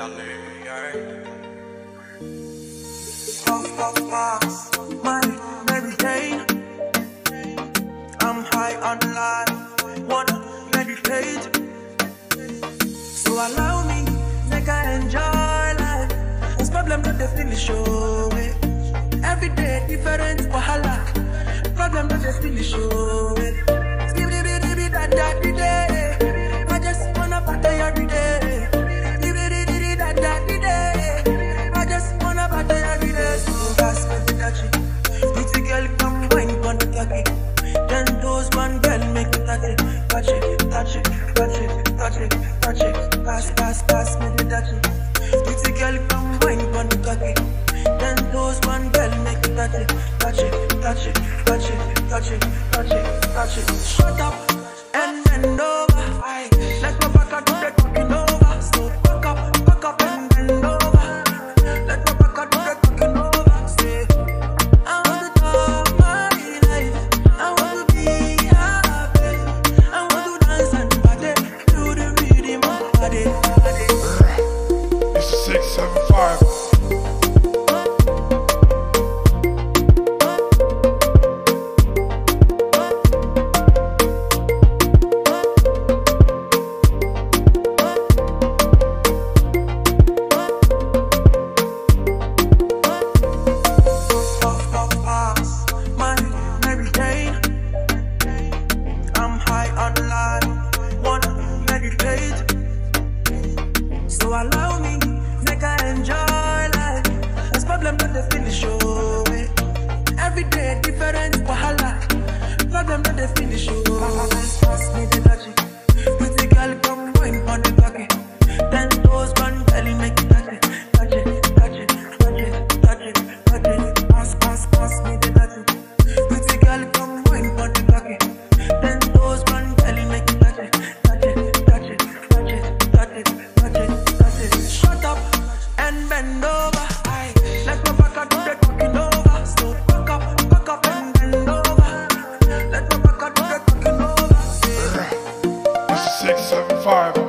Puff, puff, pass, my Mary I'm high on life, wanna meditate. So allow me, make I enjoy life. This problem not finish, show it. Every day different wahala. Problem not the finish, show it. Me the touchy. Pretty girl come wine on the cocky. Ten toes one girl make it touch it, touch it, touch it, touch it, touch it, touch it, touch it. Shut up and bend over. Seven different wahala. Problem not the finish, show Pass, pass me the touchy. Pretty girl come wine on the cocky. Ten toes, one belly make it touch it, touch it, touch it, touch it, touch it, touch it. Pass, pass, pass me the touchy. Pretty girl come wine on the cocky. Ten toes, one belly make it touch it, touch it, touch it, touch it, touch it, touch it, touch it. Shut up and bend over. Let